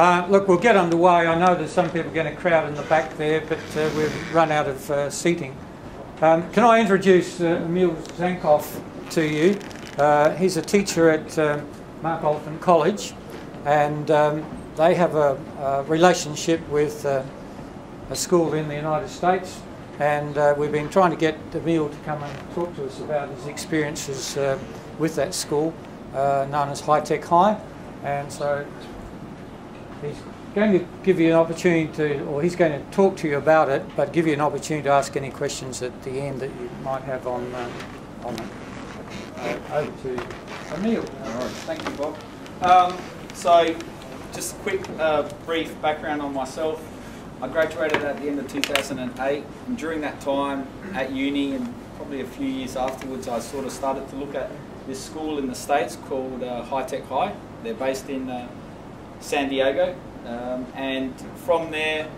Uh, look, we'll get underway. I know there's some people going to crowd in the back there, but uh, we've run out of uh, seating. Um, can I introduce uh, Emil Zankov to you? Uh, he's a teacher at um, Mark Oliphant College, and um, they have a, a relationship with uh, a school in the United States, and we've been trying to get Emil to come and talk to us about his experiences with that school, known as High Tech High, and so he's going to give you an opportunity to, or he's going to talk to you about it, but give you an opportunity to ask any questions at the end that you might have on um, on. Uh, over to Emil. All right, thank you, Bob. Um, so, just a quick, uh, brief background on myself. I graduated at the end of 2008, and during that time at uni and probably a few years afterwards, I sort of started to look at this school in the States called uh, High Tech High. They're based in uh, San Diego, um, and from there,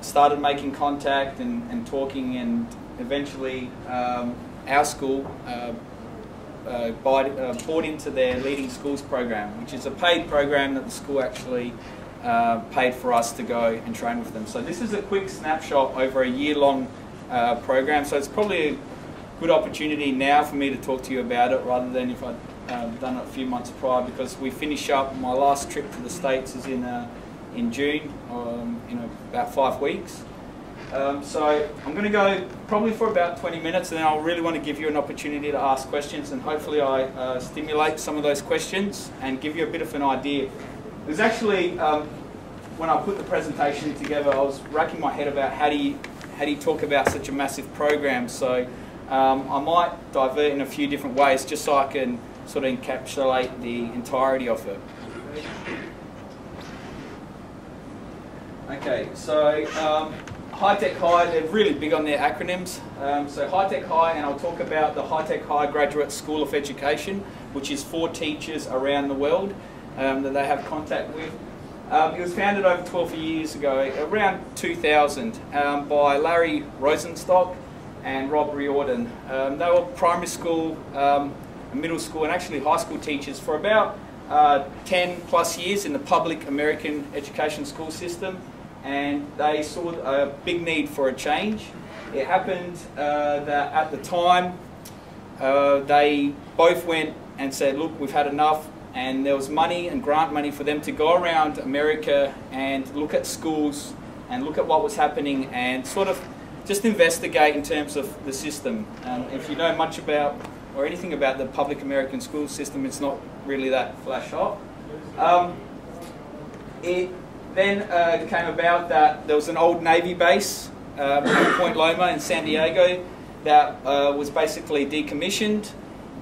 started making contact and, and talking, and eventually, um, our school uh, uh, bought, uh, bought into their Leading Schools program, which is a paid program that the school actually uh, paid for us to go and train with them. So this is a quick snapshot over a year-long uh, program. So it's probably a good opportunity now for me to talk to you about it rather than if I'd um, done it a few months prior because we finish up, my last trip to the States is in, uh, in June, um, know, about five weeks. Um, so I'm going to go probably for about 20 minutes and then I'll really want to give you an opportunity to ask questions and hopefully I uh, stimulate some of those questions and give you a bit of an idea. There's actually, um, when I put the presentation together, I was racking my head about how do you, how do you talk about such a massive program. So um, I might divert in a few different ways just so I can sort of encapsulate the entirety of it. Okay, so um, High Tech High, they're really big on their acronyms. Um, so High Tech High, and I'll talk about the High Tech High Graduate School of Education, which is for teachers around the world um, that they have contact with. Um, it was founded over 12 years ago, around 2000, um, by Larry Rosenstock and Rob Riordan. Um, they were primary school, um, middle school, and actually high school teachers for about uh, 10 plus years in the public American education school system and they saw a big need for a change. It happened uh, that at the time uh, they both went and said, look, we've had enough, and there was money and grant money for them to go around America and look at schools and look at what was happening and sort of just investigate in terms of the system. Um, if you know much about or anything about the public American school system, it's not really that flash hot. Um, it then uh, came about that there was an old Navy base um, at Point Loma in San Diego that uh, was basically decommissioned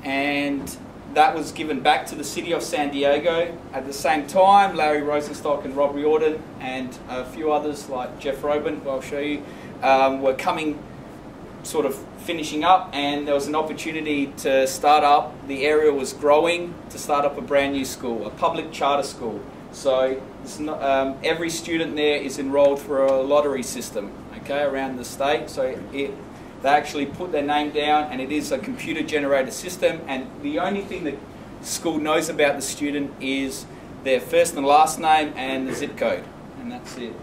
and that was given back to the city of San Diego. At the same time, Larry Rosenstock and Rob Riordan and a few others like Jeff Robin, who I'll show you, um, were coming, sort of finishing up, and there was an opportunity to start up. The area was growing to start up a brand new school, a public charter school. So not, um, every student there is enrolled for a lottery system, okay, around the state. So it, they actually put their name down, and it is a computer-generated system. And the only thing that school knows about the student is their first and last name and the zip code, and that's it.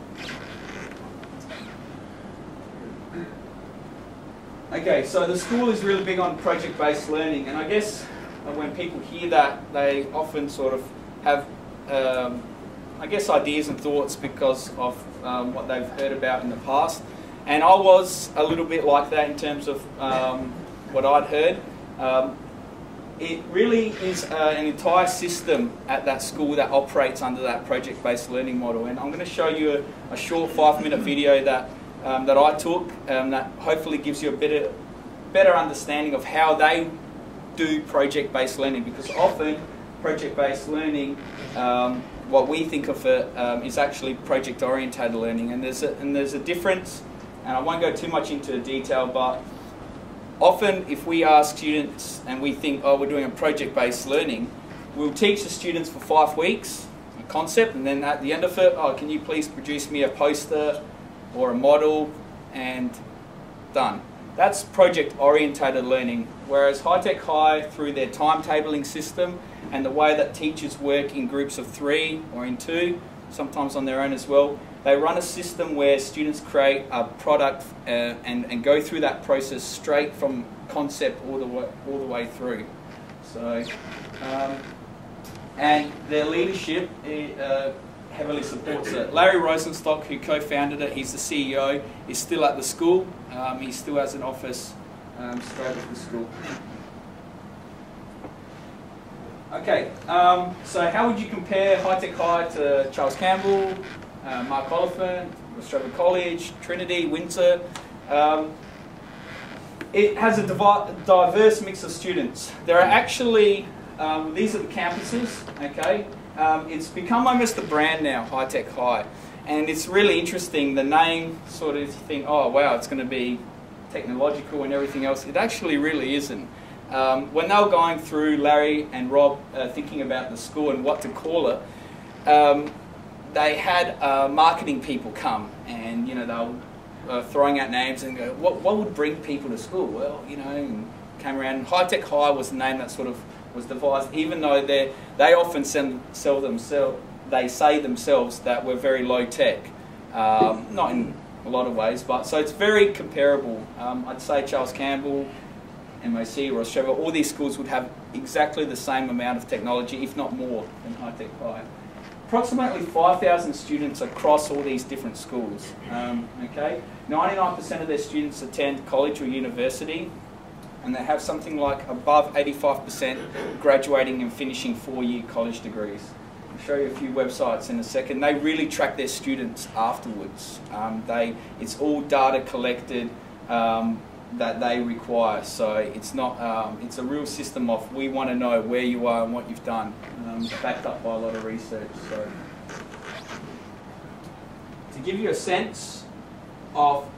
Okay, so the school is really big on project-based learning, and I guess when people hear that, they often sort of have um, I guess, ideas and thoughts because of um, what they've heard about in the past. And I was a little bit like that in terms of um, what I'd heard. Um, it really is uh, an entire system at that school that operates under that project-based learning model. And I'm going to show you a, a short five-minute video that um, that I took um, that hopefully gives you a better better understanding of how they do project-based learning because often project-based learning um, what we think of it um, is actually project oriented learning and there's a, and there's a difference and I won't go too much into detail but often if we ask students and we think oh we're doing a project based learning we'll teach the students for five weeks a concept and then at the end of it oh can you please produce me a poster or a model and done that's project orientated learning whereas high tech high through their timetabling system and the way that teachers work in groups of three or in two, sometimes on their own as well. They run a system where students create a product uh, and, and go through that process straight from concept all the way, all the way through. So, um, and their leadership uh, heavily supports it. Larry Rosenstock, who co-founded it, he's the CEO, is still at the school. Um, he still has an office um, straight at the school. Okay, um, so how would you compare High Tech High to Charles Campbell, uh, Mark Oliphant, Australia College, Trinity, Windsor? Um, it has a diverse mix of students. There are actually, um, these are the campuses, okay? Um, it's become almost a brand now, High Tech High. And it's really interesting, the name sort of think, oh wow, it's going to be technological and everything else. It actually really isn't. Um, when they were going through, Larry and Rob, uh, thinking about the school and what to call it, um, they had uh, marketing people come and, you know, they were uh, throwing out names and go, what, what would bring people to school? Well, you know, came around. High Tech High was the name that sort of was devised, even though they they often send, sell themselves, they say themselves that we're very low tech. Um, not in a lot of ways, but so it's very comparable. Um, I'd say Charles Campbell, MOC or Australia, all these schools would have exactly the same amount of technology, if not more, than High Tech High. Approximately 5,000 students across all these different schools. Um, okay, 99% of their students attend college or university, and they have something like above 85% graduating and finishing four-year college degrees. I'll show you a few websites in a second. They really track their students afterwards. Um, they, it's all data collected. Um, that they require. So it's not, um, it's a real system of we want to know where you are and what you've done, um, backed up by a lot of research. So to give you a sense of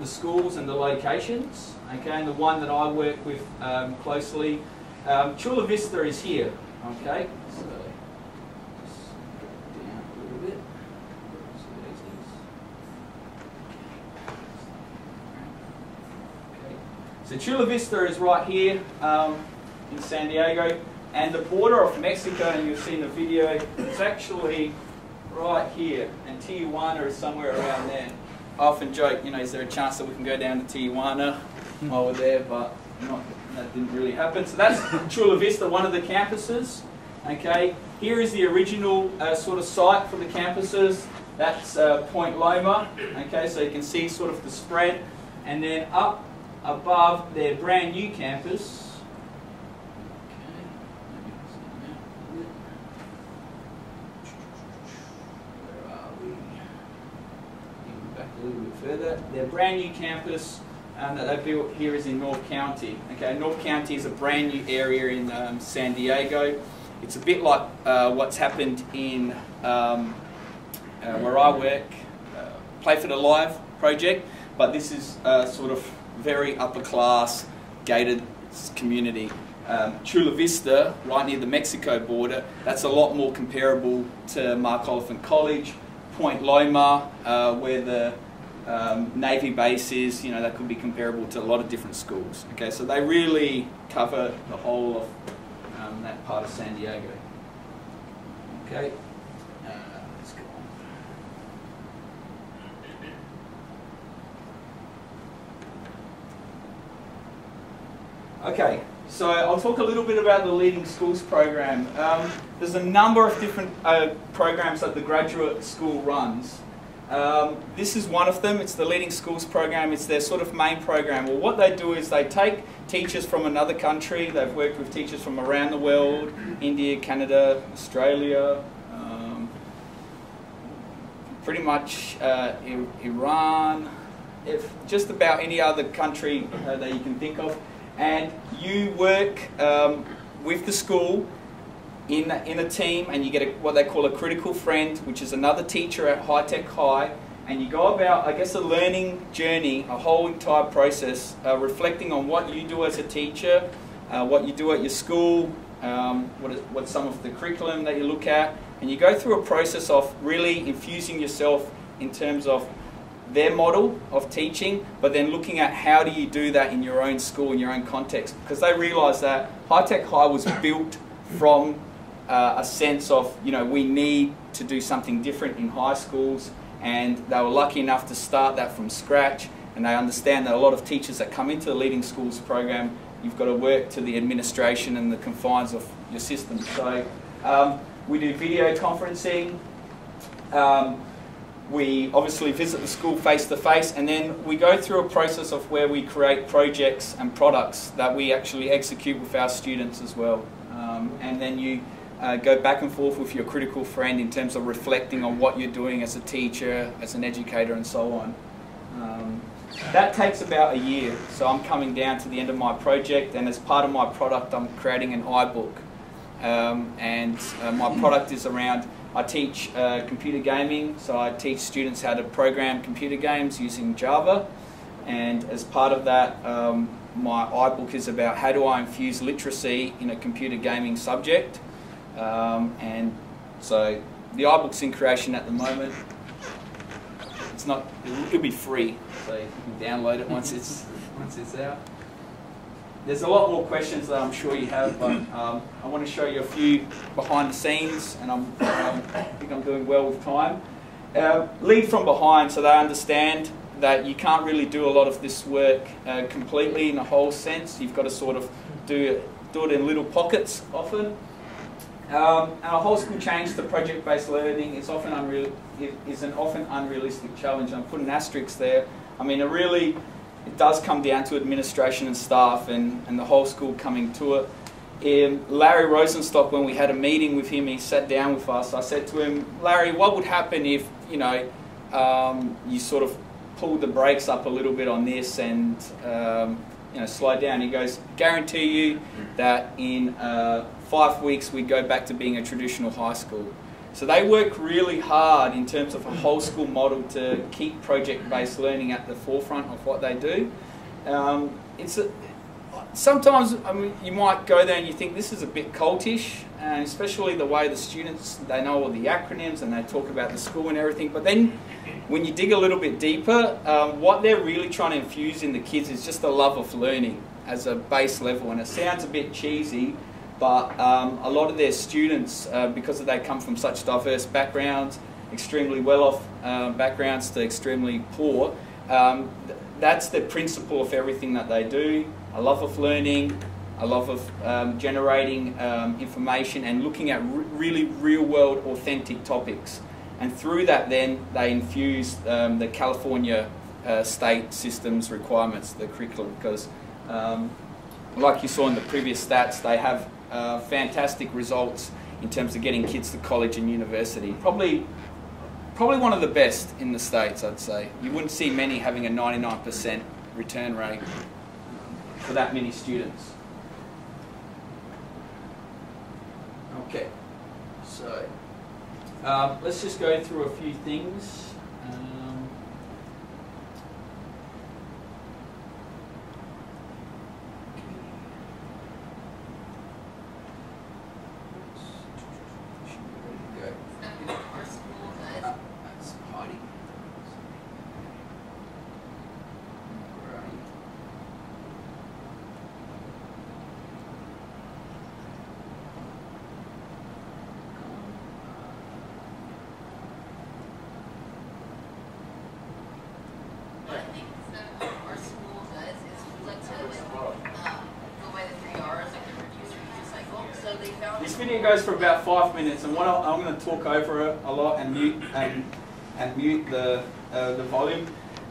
the schools and the locations, okay, and the one that I work with um, closely, um, Chula Vista is here, okay. So, So Chula Vista is right here um, in San Diego, and the border of Mexico, and you've seen the video, is actually right here, and Tijuana is somewhere around there. I often joke, you know, is there a chance that we can go down to Tijuana while we're there, but not, that didn't really happen. So that's Chula Vista, one of the campuses. Okay, here is the original uh, sort of site for the campuses. That's uh, Point Loma. Okay, so you can see sort of the spread, and then up above their brand new campus. Back a little bit further. Their brand new campus um, that they built here is in North County. Okay, North County is a brand new area in um, San Diego. It's a bit like uh, what's happened in um, uh, where I work, uh, Play for the Live project, but this is uh, sort of very upper class, gated community. Um, Chula Vista, right near the Mexico border, that's a lot more comparable to Mark Oliphant College, Point Loma, uh, where the um, Navy bases, you know, that could be comparable to a lot of different schools. Okay, so they really cover the whole of um, that part of San Diego. Okay. Okay, so I'll talk a little bit about the Leading Schools program. Um, there's a number of different uh, programs that the graduate school runs. Um, this is one of them. It's the Leading Schools program. It's their sort of main program. Well, what they do is they take teachers from another country. They've worked with teachers from around the world, India, Canada, Australia, um, pretty much uh, Iran, if just about any other country uh, that you can think of and you work um, with the school in, in a team and you get a, what they call a critical friend, which is another teacher at High Tech High, and you go about, I guess, a learning journey, a whole entire process, uh, reflecting on what you do as a teacher, uh, what you do at your school, um, what is, what's some of the curriculum that you look at, and you go through a process of really infusing yourself in terms of their model of teaching, but then looking at how do you do that in your own school, in your own context. Because they realise that High Tech High was built from uh, a sense of, you know, we need to do something different in high schools and they were lucky enough to start that from scratch and they understand that a lot of teachers that come into the Leading Schools program, you've got to work to the administration and the confines of your system. So um, we do video conferencing, um, we obviously visit the school face to face and then we go through a process of where we create projects and products that we actually execute with our students as well. Um, and then you uh, go back and forth with your critical friend in terms of reflecting on what you're doing as a teacher, as an educator and so on. Um, that takes about a year, so I'm coming down to the end of my project and as part of my product I'm creating an iBook. Um, and uh, my product is around I teach uh, computer gaming, so I teach students how to program computer games using Java. And as part of that, um, my iBook is about how do I infuse literacy in a computer gaming subject. Um, and so the iBook's in creation at the moment. It's not, it'll be free, so you can download it once it's, once it's out. There's a lot more questions that I'm sure you have, but um, I want to show you a few behind the scenes, and I'm, um, I think I'm doing well with time. Uh, lead from behind so they understand that you can't really do a lot of this work uh, completely in a whole sense. You've got to sort of do, it, do it in little pockets often. Um, a whole school change to project-based learning is often unreal, is an often unrealistic challenge. I'm putting asterisks there. I mean, it really it does come down to administration and staff and, and the whole school coming to it. Um, Larry Rosenstock, when we had a meeting with him, he sat down with us. I said to him, Larry, what would happen if, you know, um, you sort of pulled the brakes up a little bit on this and, um, you know, slide down? He goes, guarantee you that in uh, five weeks we'd go back to being a traditional high school. So they work really hard in terms of a whole school model to keep project-based learning at the forefront of what they do. Um, it's a, sometimes I mean, you might go there and you think this is a bit cultish, and especially the way the students, they know all the acronyms and they talk about the school and everything, but then when you dig a little bit deeper, um, what they're really trying to infuse in the kids is just a love of learning as a base level, and it sounds a bit cheesy, but um, a lot of their students, uh, because they come from such diverse backgrounds, extremely well-off uh, backgrounds to extremely poor, um, th that's the principle of everything that they do. A love of learning, a love of um, generating um, information and looking at really real-world authentic topics. And through that then, they infuse um, the California uh, state systems requirements, the curriculum, because um, like you saw in the previous stats, they have uh, fantastic results in terms of getting kids to college and university. Probably, probably one of the best in the States, I'd say. You wouldn't see many having a 99% return rate for that many students. Okay, so um, let's just go through a few things. Um, This video goes for about five minutes, and what i am going to talk over a lot and mute and, and mute the uh, the volume.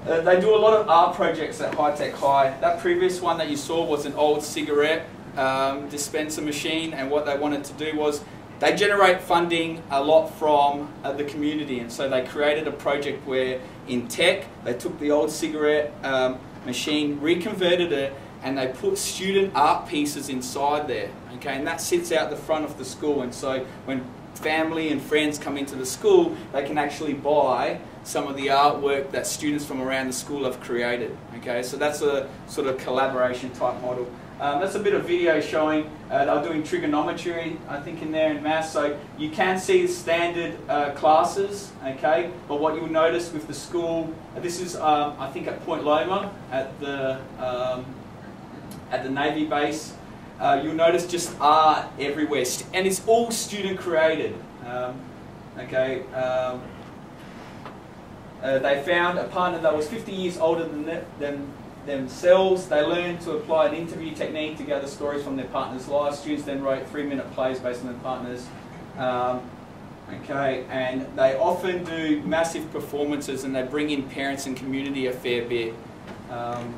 Uh, they do a lot of art projects at High Tech High. That previous one that you saw was an old cigarette um, dispenser machine, and what they wanted to do was they generate funding a lot from uh, the community, and so they created a project where in tech they took the old cigarette um, machine, reconverted it, and they put student art pieces inside there. Okay, and that sits out the front of the school, and so when family and friends come into the school, they can actually buy some of the artwork that students from around the school have created. Okay, so that's a sort of collaboration type model. Um, that's a bit of video showing uh, they're doing trigonometry, I think, in there in maths. So you can see standard uh, classes, okay. But what you'll notice with the school, this is um, I think at Point Loma at the um, at the Navy base. uh, you'll notice just art everywhere, and it's all student created. Um, okay. Um, uh, they found a partner that was 50 years older than, than themselves. They learned to apply an interview technique to gather stories from their partner's lives. Students then wrote three-minute plays based on their partners. Um, okay, and they often do massive performances and they bring in parents and community a fair bit. Um,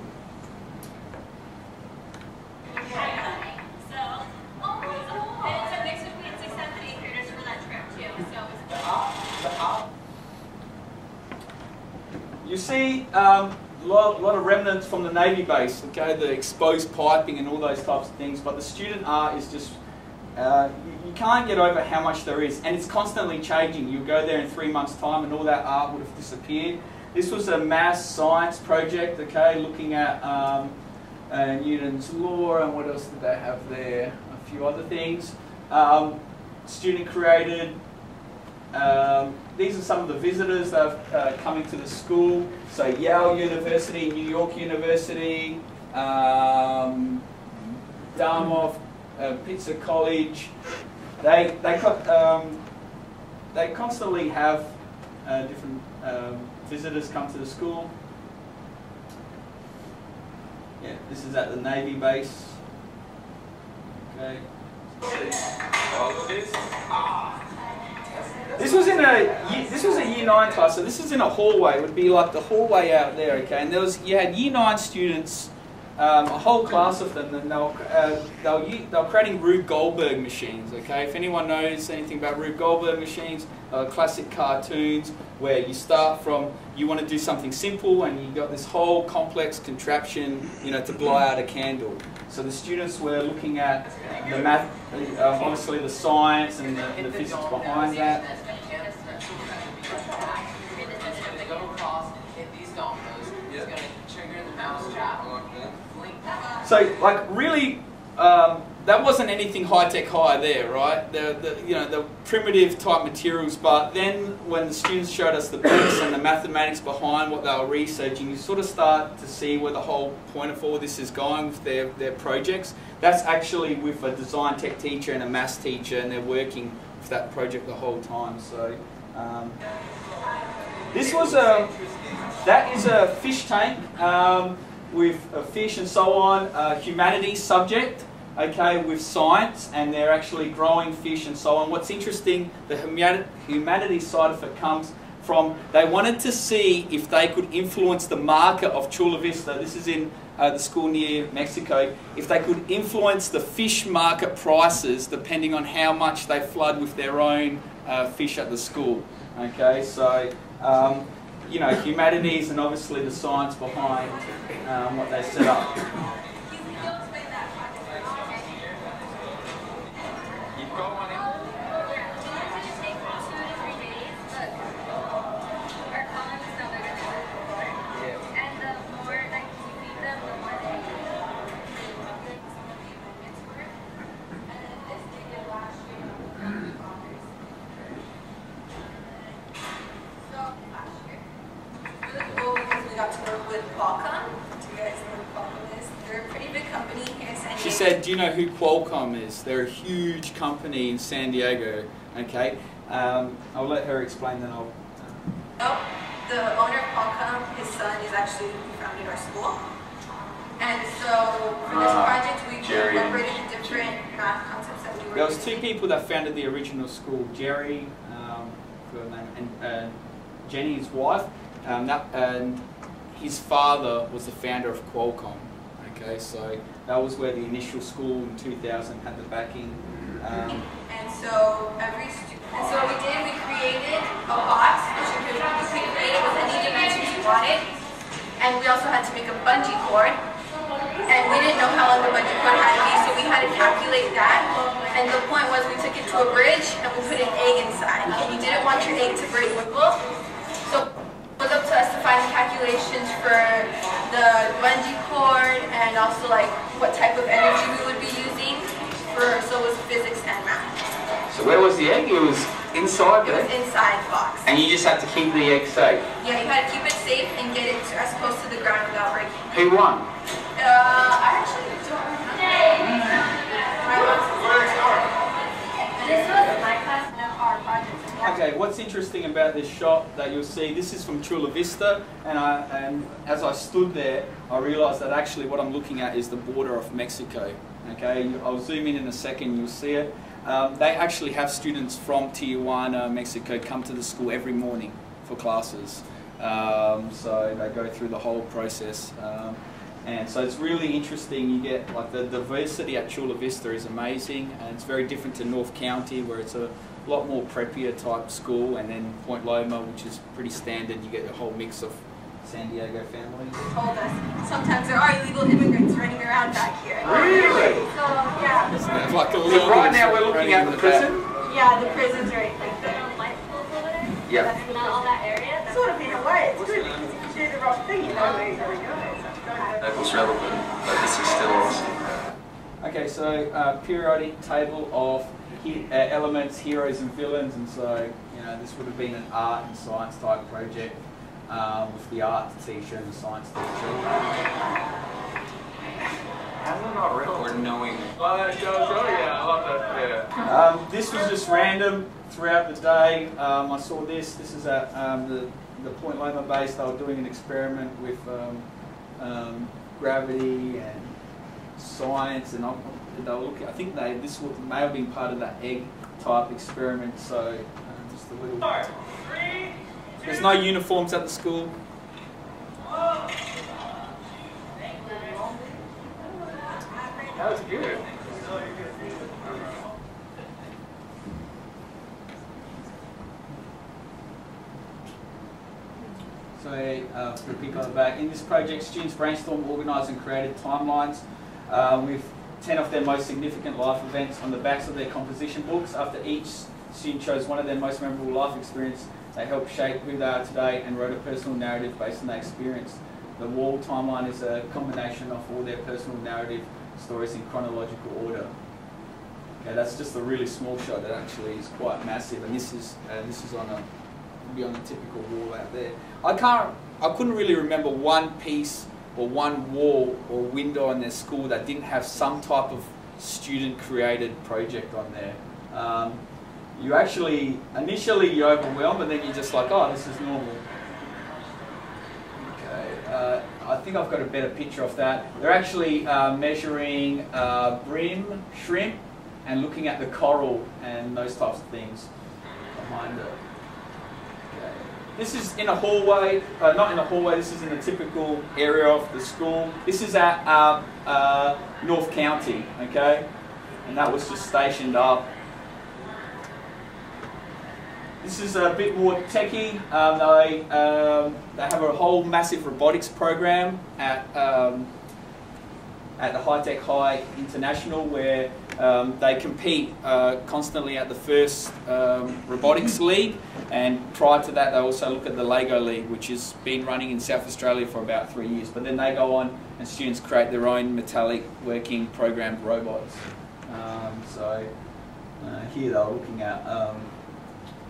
You see um, a lot, lot, of remnants from the Navy base, okay, the exposed piping and all those types of things, but the student art is just, uh, you, can't get over how much there is, and it's constantly changing. You go there in three months' time and all that art would have disappeared. This was a mass science project, okay, looking at um, uh, Newton's law and what else did they have there? A few other things. Um, student created um, these are some of the visitors that are uh, coming to the school. So Yale University, New York University, um, Dartmouth, uh, Pitzer College. They, they, um, they constantly have uh, different um, visitors come to the school. Yeah, this is at the Navy base. Okay. This was in a this was a year nine class, so this is in a hallway. It would be like the hallway out there, okay? And there was you had year nine students, um, a whole class of them, and they were uh, they were, they were creating Rube Goldberg machines, okay? If anyone knows anything about Rube Goldberg machines, uh, classic cartoons where you start from you want to do something simple and you got this whole complex contraption, you know, to blow out a candle. So the students were looking at the math, uh, obviously the science and the, the physics behind that. So, like, really, um, that wasn't anything high tech high there, right? The, the, you know, the primitive type materials, but then when the students showed us the books and the mathematics behind what they were researching, you sort of start to see where the whole point of all this is going with their, their projects. That's actually with a design tech teacher and a maths teacher, and they're working with that project the whole time. So, um, this was a, that is a fish tank. Um, with fish and so on, a humanities subject, okay, with science, and they're actually growing fish and so on. What's interesting, the humanities side of it comes from they wanted to see if they could influence the market of Chula Vista. This is in uh, the school near Mexico. If they could influence the fish market prices depending on how much they flood with their own uh, fish at the school. Okay, so um, you know, humanities and obviously the science behind um, what they set up. Do you know who Qualcomm is? They're a huge company in San Diego, okay? Um, I'll let her explain then I'll... Oh, the owner of Qualcomm, his son is actually who founded our school. And so for this uh, project, we incorporated different math concepts that we were There was two people that founded the original school, Jerry, um, and uh, Jenny's wife, um, that, and his father was the founder of Qualcomm. Okay, so that was where the initial school in 2000 had the backing. Um, and so every and so what we did, we created a box which you could, create it with any dimensions you wanted. And we also had to make a bungee cord. And we didn't know how long the bungee cord had to be, so we had to calculate that. And the point was we took it to a bridge and we put an egg inside. And you didn't want your egg to break. So it was up to us to find the calculations for the bungee cord, and also like what type of energy we would be using. For, so it was physics and math. So where was the egg? It was inside the it was inside the box. And you just had to keep the egg safe? Yeah, you had to keep it safe and get it as close to the ground without breaking. Who won? Uh, I actually don't remember. Mm. Okay, what's interesting about this shot that you'll see, this is from Chula Vista, and, I, and as I stood there, I realised that actually what I'm looking at is the border of Mexico. Okay, I'll zoom in in a second, you'll see it. Um, they actually have students from Tijuana, Mexico, come to the school every morning for classes. Um, so they go through the whole process. Um, and so it's really interesting. You get like the diversity at Chula Vista is amazing, and it's very different to North County, where it's a lot more preppier type school, and then Point Loma, which is pretty standard. You get a whole mix of San Diego families. Told us sometimes there are illegal immigrants running around back here. Really? So yeah, It's like a So right now we're looking at the prison? yeah, the prison's right like there. Yeah. That's not all that area. That's Sort of in a way, it's good because if you do the wrong thing, you know where you're going go. So you don't have That was relevant, but this is still awesome. Okay, so uh, periodic table of he, elements, heroes and villains, and so you know this would have been an art and science type project um, with the art teacher and the science teacher. How's it not relevant? Or knowing. Oh, that yeah, I love that, yeah. Um, this was just random throughout the day. Um, I saw this. This is at um, the, the Point Loma base. They were doing an experiment with um, um, gravity and science, and I, they were looking. I think they this may have been part of that egg type experiment. So um, just a little. There's no uniforms at the school. That was good. So uh, for the people at the back, in this project, students brainstormed, organised and created timelines uh, with 10 of their most significant life events on the backs of their composition books. After each student chose one of their most memorable life experience, they helped shape who they are today and wrote a personal narrative based on their experience. The wall timeline is a combination of all their personal narrative stories in chronological order. Okay, that's just a really small shot that actually is quite massive, and this is uh, this is on a be on a typical wall out there. I can't, I couldn't really remember one piece or one wall or window in their school that didn't have some type of student-created project on there. Um, you actually initially you're overwhelmed, and then you're just like, oh, this is normal. Okay, uh, I think I've got a better picture of that. They're actually uh, measuring uh, brine, shrimp, and looking at the coral and those types of things behind it. This is in a hallway, uh, not in a hallway, this is in a typical area of the school. This is at uh, uh, North County, okay? And that was just stationed up. This is a bit more techy. Um, they, um, they have a whole massive robotics program at, um, at the High Tech High International where um, they compete uh, constantly at the first um, robotics league, and prior to that, they also look at the Lego League, which has been running in South Australia for about three years. But then they go on, and students create their own metallic working programmed robots. Um, so uh, here they're looking at um,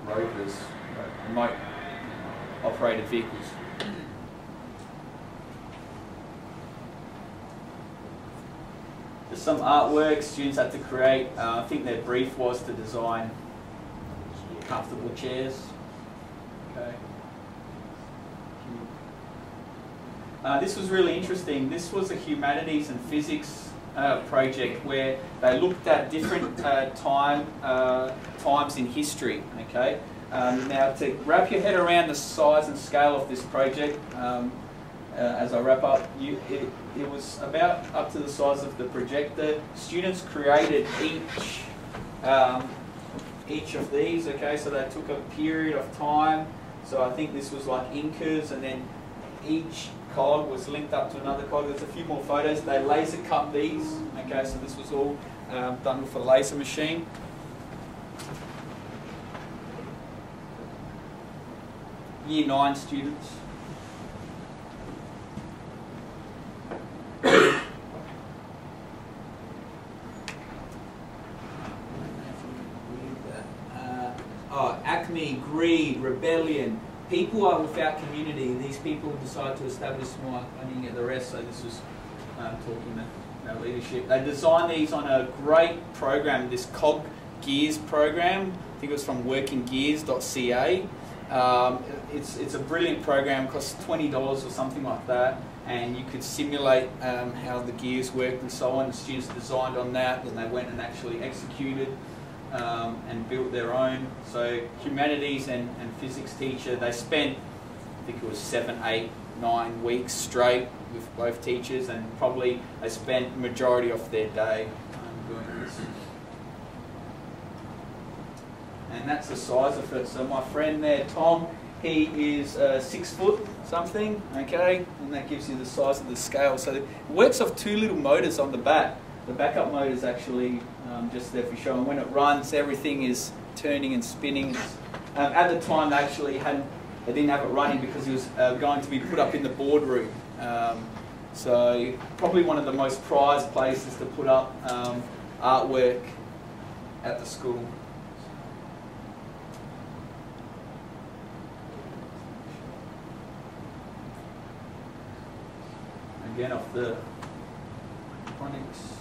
rovers, uh, remote operated vehicles. Some artwork students had to create. Uh, I think their brief was to design comfortable chairs. Okay. Uh, this was really interesting. This was a humanities and physics uh, project where they looked at different uh, time uh, times in history. Okay. Um, now to wrap your head around the size and scale of this project, um, uh, as I wrap up, you, it, it was about up to the size of the projector. Students created each um, each of these. Okay, so they took a period of time. So I think this was like Incas, and then each cog was linked up to another cog. There's a few more photos. They laser cut these. Okay, so this was all um, done with a laser machine. Year nine students. Uh, oh, acme, greed, rebellion. People are without community. These people decide to establish small funding at the rest. So this was um, talking about leadership. They designed these on a great program, this cog Gears program. I think it was from workinggears.ca. Um, it's, it's a brilliant program, costs $20 or something like that, and you could simulate um, how the gears worked and so on. The students designed on that, then they went and actually executed um, and built their own. So humanities and, and physics teacher, they spent, I think it was seven, eight, nine weeks straight with both teachers, and probably they spent majority of their day um, doing this. And that's the size of it. So my friend there, Tom, he is uh, six foot something, okay, and that gives you the size of the scale. So it works off two little motors on the back. The backup motor is actually um, just there for show, and when it runs, everything is turning and spinning. Um, at the time, they actually hadn't, they didn't have it running because it was uh, going to be put up in the boardroom. Um, so probably one of the most prized places to put up um, artwork at the school. Again, off the phonics.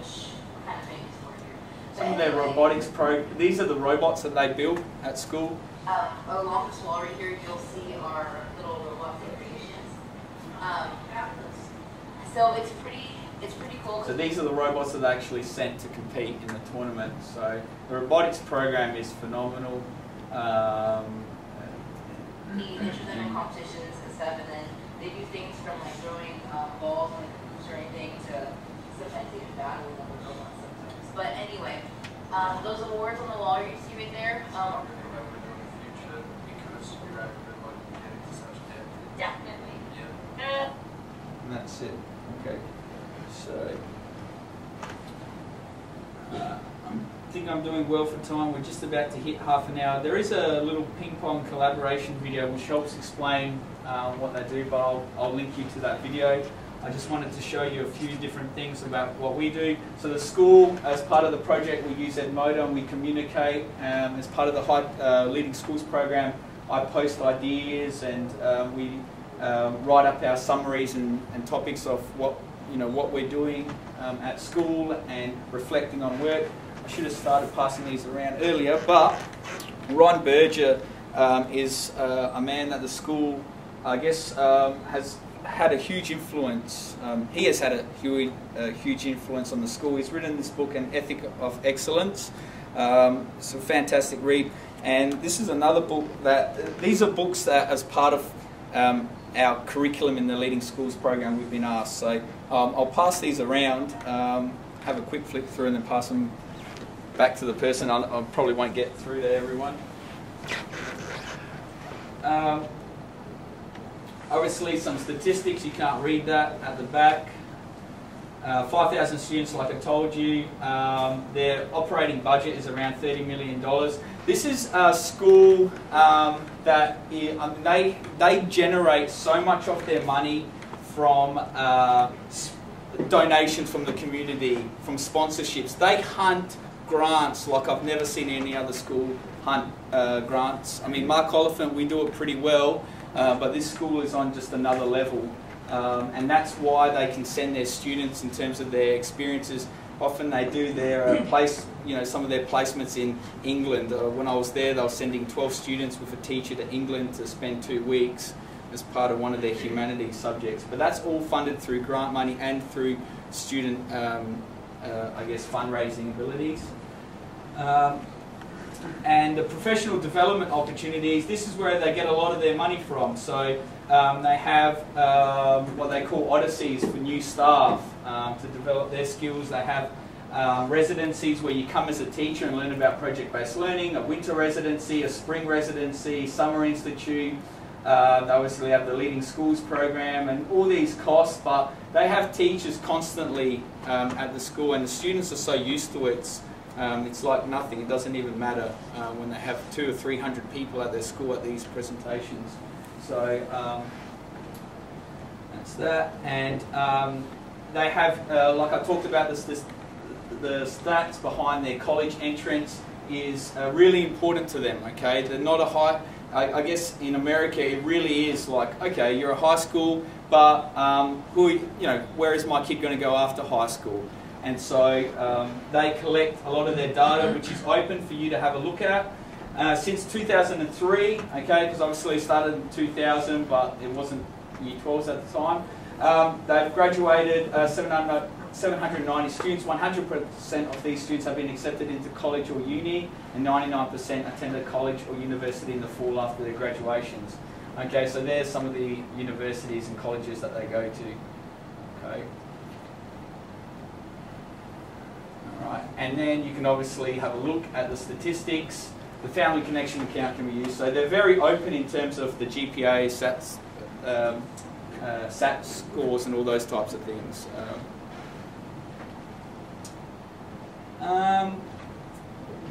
which kind of thing is for here. Some of their robotics pro. These are the robots that they built at school. Um, along this wall right here, you'll see our little robotic creations. Um, so it's pretty, it's pretty cool. So these are the robots that they actually sent to compete in the tournament. So the robotics program is phenomenal. Um, He enters them in competitions and stuff, and then they do things from like throwing um, balls or anything to sometimes even battle with other robots sometimes. But anyway, um, those awards on the wall you see right there, um, definitely. Uh, and that's it. Okay. So uh, I think I'm doing well for time. We're just about to hit half an hour. There is a little ping pong collaboration video which helps explain uh, what they do, but I'll, I'll link you to that video. I just wanted to show you a few different things about what we do. So the school, as part of the project, we use Edmodo and we communicate. Um, as part of the high, uh, Leading Schools program, I post ideas and um, we um, write up our summaries and, and topics of what you know what we're doing um, at school and reflecting on work. I should have started passing these around earlier, but Ron Berger um, is uh, a man that the school, I guess, um, has had a huge influence. Um, he has had a huge, a huge influence on the school. He's written this book, An Ethic of Excellence. Um, it's a fantastic read. And this is another book that, these are books that as part of um, our curriculum in the Leading Schools program we've been asked. So um, I'll pass these around, um, have a quick flip through and then pass them back to the person. I, I probably won't get through to everyone. Um, obviously some statistics, you can't read that at the back. Uh, 5,000 students, like I told you. Um, their operating budget is around $30 million. This is a school um, mean, they, they generate so much of their money from uh, donations from the community, from sponsorships. They hunt grants like I've never seen any other school hunt uh, grants. I mean, Mark Oliphant, we do it pretty well, uh, but this school is on just another level. Um, and that's why they can send their students in terms of their experiences. Often they do their uh, place, you know, some of their placements in England. Uh, when I was there, they were sending 12 students with a teacher to England to spend two weeks as part of one of their humanities subjects. But that's all funded through grant money and through student, um, uh, I guess, fundraising abilities. Um, and the professional development opportunities, this is where they get a lot of their money from. So um, they have um, what they call odysseys for new staff um, to develop their skills. They have um, residencies where you come as a teacher and learn about project-based learning, a winter residency, a spring residency, summer institute. Uh, they obviously have the Leading Schools program and all these costs, but they have teachers constantly um, at the school and the students are so used to it. Um, it's like nothing. It doesn't even matter uh, when they have two or three hundred people at their school at these presentations. So um, that's that. And um, they have, uh, like I talked about, this, this, the stats behind their college entrance is uh, really important to them. Okay, they're not a high. I, I guess in America it really is like okay, you're a high school, but um, who you know, where is my kid going to go after high school? And so um, they collect a lot of their data, which is open for you to have a look at. Uh, since 2003, okay, because obviously it started in 2000, but it wasn't year 12s at the time. Um, they've graduated uh, 700, 790 students. 100% of these students have been accepted into college or uni, and 99% attended college or university in the fall after their graduations. Okay, so there's some of the universities and colleges that they go to. Okay. All right, and then you can obviously have a look at the statistics. The family connection account can be used. So they're very open in terms of the GPA, SATs, um, uh, SAT scores, and all those types of things. Um, um,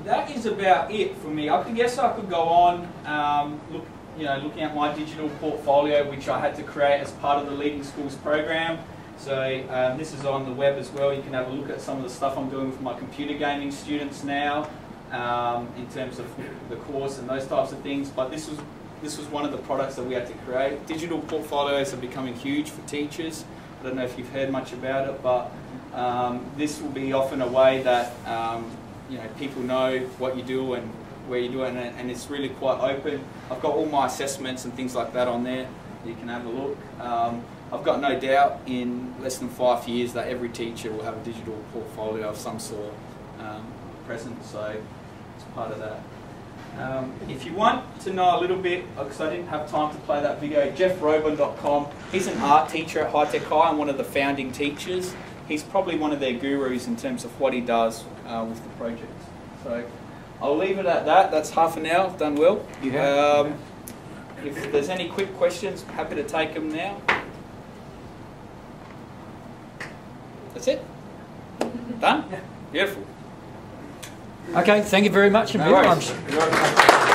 that is about it for me. I guess I could go on, um, look, you know, looking at my digital portfolio, which I had to create as part of the Leading Schools program. So um, this is on the web as well. You can have a look at some of the stuff I'm doing with my computer gaming students now, um, in terms of the course and those types of things. But this was this was one of the products that we had to create. Digital portfolios are becoming huge for teachers. I don't know if you've heard much about it, but um, this will be often a way that um, you know people know what you do and where you do it, and, and, it's really quite open. I've got all my assessments and things like that on there. You can have a look. I've got no doubt in less than five years that every teacher will have a digital portfolio of some sort um, present, so it's part of that. Um, if you want to know a little bit, because I didn't have time to play that video, jeffrobin.com. He's an art teacher at High Tech High and one of the founding teachers. He's probably one of their gurus in terms of what he does uh, with the project. So I'll leave it at that. That's half an hour. Done well. You have. Um, if there's any quick questions, happy to take them now. That's it? Done? Beautiful. Okay, thank you very much, No